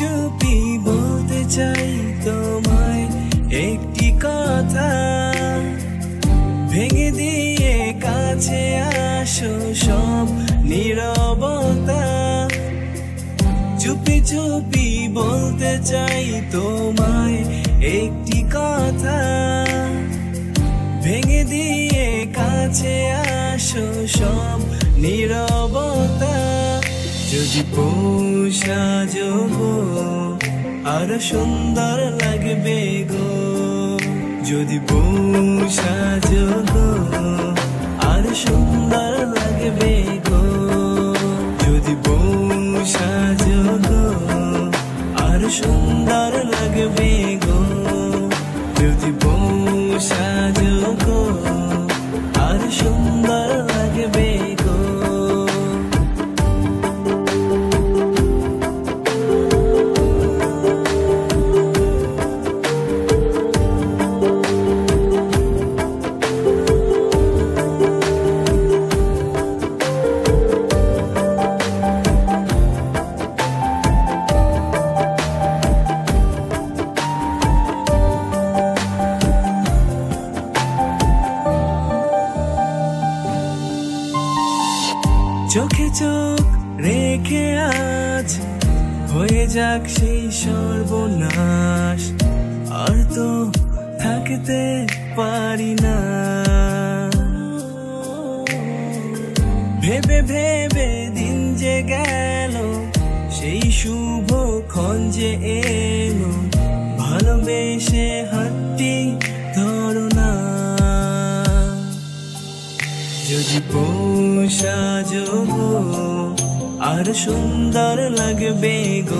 চুপি বলতে চাই তোমায় একটি কথা। ভেঙে দিয়ে কাছে আসো সব নীরবতা। চুপি চুপি বলতে চাই তোমায় একটি কথা। ভেঙে দিয়ে কাছে আসো সব নীরবতা। যদি যোগ, আর সুন্দর লাগবে গো। যদি যোগ, আর সুন্দর লাগবে গো। যদি যোগ, আর সুন্দর লাগবে গো। চোখে চোখ রেখে আজ হয়ে যাক সেই সর্বনাশ। আর তো থাকতে পারি না। ভেবে ভেবে দিন যে গেল, সেই শুভ ক্ষণ যে এলো। ভালোবেসে যোগ আর সুন্দর লাগবে গো।